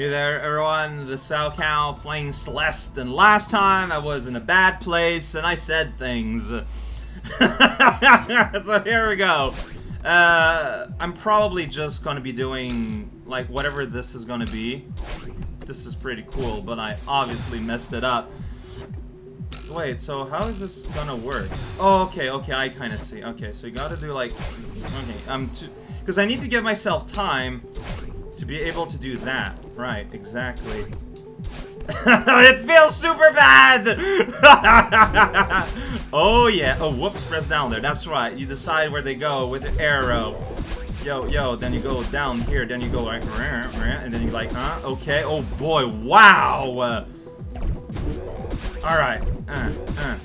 Hey there everyone, the Cow playing Celeste, and last time I was in a bad place and I said things. so here we go. Uh, I'm probably just gonna be doing, like, whatever this is gonna be. This is pretty cool, but I obviously messed it up. Wait, so how is this gonna work? Oh, okay, okay, I kind of see. Okay, so you gotta do, like... Okay, I'm too... Because I need to give myself time to be able to do that. Right, exactly. it feels super bad! oh yeah, oh whoops, press down there, that's right. You decide where they go with the arrow. Yo, yo, then you go down here, then you go like, and then you like, huh, okay, oh boy, wow! Alright, uh, uh.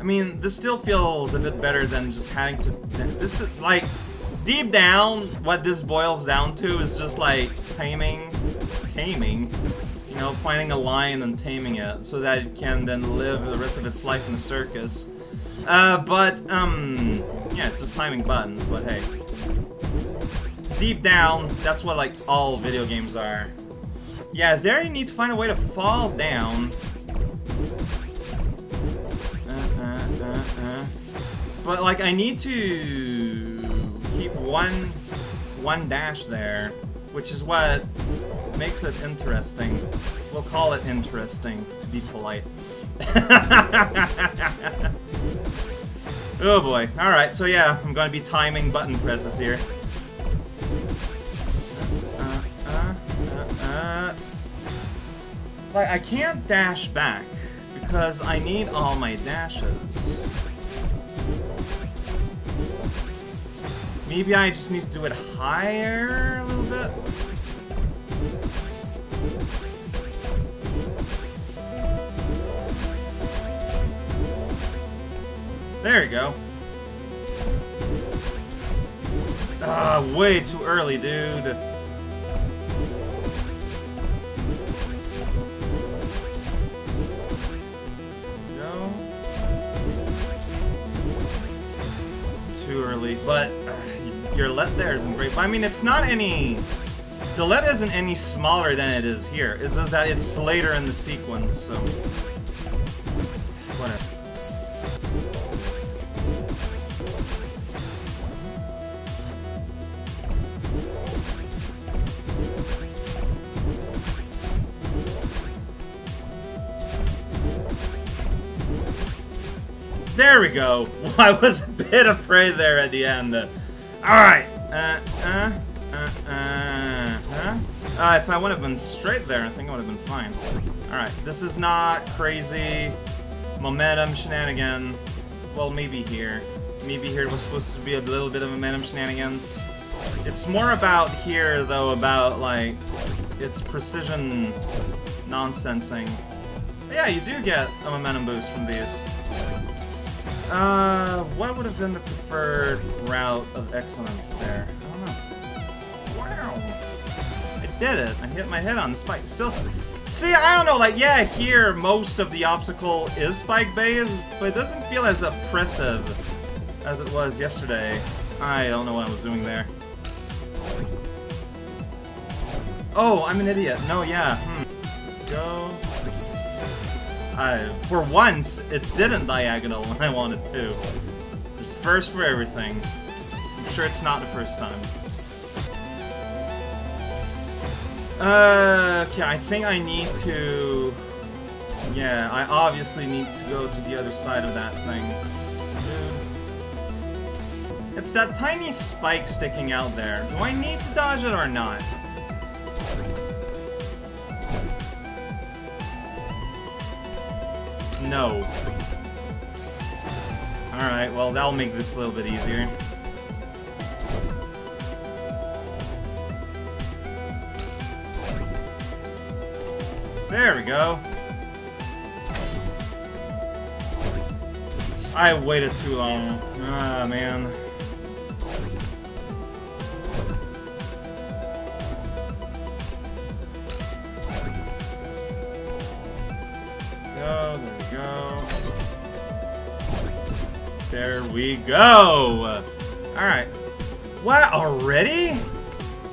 I mean, this still feels a bit better than just having to, this is like, deep down, what this boils down to is just like taming, taming, you know, finding a lion and taming it so that it can then live the rest of its life in the circus. Uh, but, um, yeah, it's just timing buttons, but hey. Deep down, that's what, like, all video games are. Yeah, there you need to find a way to fall down. Uh, uh, uh, but, like, I need to keep one one dash there, which is what makes it interesting. We'll call it interesting, to be polite. oh boy. Alright, so yeah, I'm gonna be timing button presses here. Like, I can't dash back, because I need all my dashes. Maybe I just need to do it higher a little bit? There you go. Ah, way too early, dude. Your let there isn't great. I mean, it's not any... The let isn't any smaller than it is here. It's just that it's later in the sequence, so... Whatever. There we go. I was a bit afraid there at the end. Alright. Uh, uh, uh, uh, huh? Uh, if I would have been straight there, I think I would have been fine. Alright, this is not crazy momentum shenanigan. Well, maybe here. Maybe here was supposed to be a little bit of momentum shenanigan. It's more about here, though, about, like, its precision nonsensing. But yeah, you do get a momentum boost from these. Uh, what would have been the preferred route of excellence there? I don't know. Wow. I did it. I hit my head on the spike. Still, see, I don't know, like, yeah, here most of the obstacle is spike based, but it doesn't feel as oppressive as it was yesterday. I don't know what I was doing there. Oh, I'm an idiot. No, yeah. Hmm. Go. I, for once, it didn't diagonal when I wanted to. There's first for everything. I'm sure it's not the first time. Uh, okay, I think I need to... Yeah, I obviously need to go to the other side of that thing. It's that tiny spike sticking out there. Do I need to dodge it or not? No. Alright, well, that'll make this a little bit easier. There we go. I waited too long. Ah, man. There we go! Alright. What, already?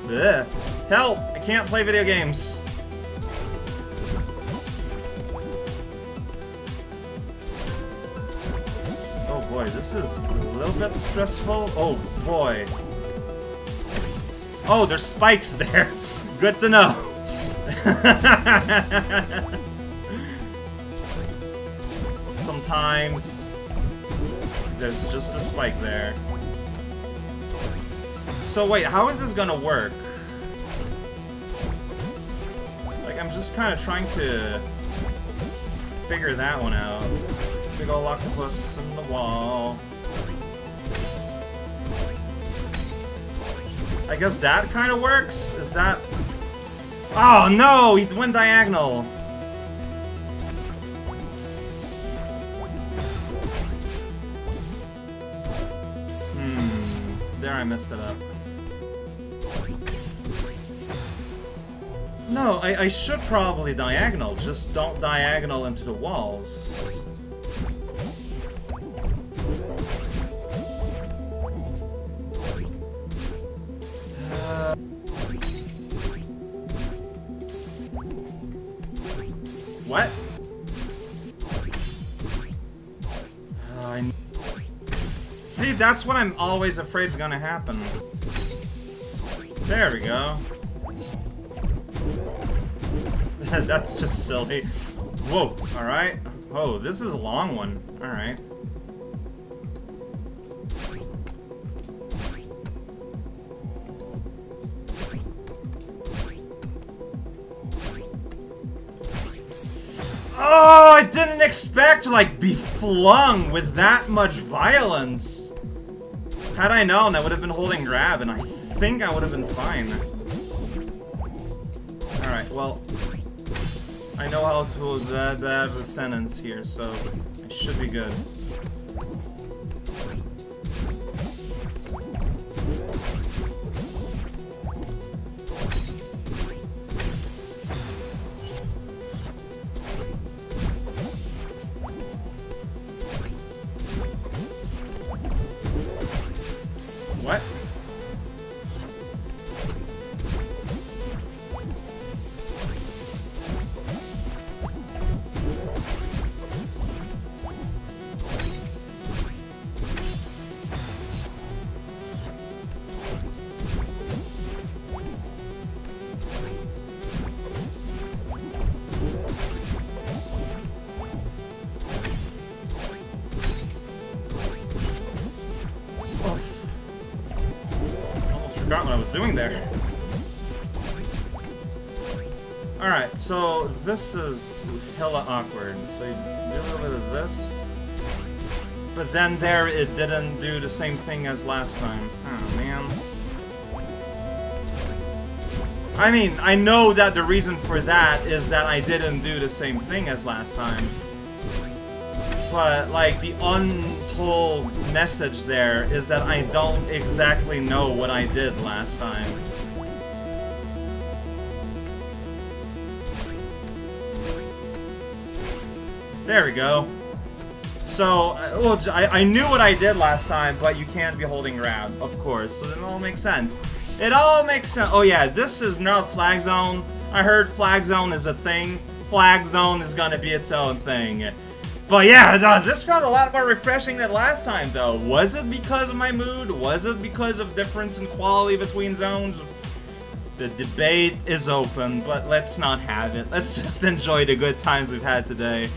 Ugh. Help! I can't play video games. Oh boy, this is a little bit stressful. Oh boy. Oh, there's spikes there. Good to know. Sometimes there's just a spike there. So wait, how is this gonna work? Like, I'm just kind of trying to figure that one out. Big ol' octopus in the wall. I guess that kind of works? Is that... Oh no! He went diagonal! I messed it up. No, I, I should probably diagonal, just don't diagonal into the walls. Uh, what? That's what I'm always afraid is gonna happen. There we go. That's just silly. Whoa, alright. Oh, this is a long one. Alright. Oh, I didn't expect to, like, be flung with that much violence. Had I known, I would have been holding grab, and I think I would have been fine. Alright, well, I know how to uh, have a sentence here, so I should be good. What? Forgot what I was doing there. Alright, so this is hella awkward. So you do a little bit of this. But then there it didn't do the same thing as last time. Oh, man. I mean, I know that the reason for that is that I didn't do the same thing as last time. But, like, the untold message there is that I don't exactly know what I did last time. There we go. So, uh, well, I, I knew what I did last time, but you can't be holding grab, of course, so it all makes sense. It all makes sense. Oh yeah, this is not Flag Zone. I heard Flag Zone is a thing. Flag Zone is gonna be its own thing. But yeah, uh, this felt a lot more refreshing than last time, though. Was it because of my mood? Was it because of difference in quality between zones? The debate is open, but let's not have it. Let's just enjoy the good times we've had today.